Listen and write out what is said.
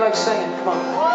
like singing? Come on.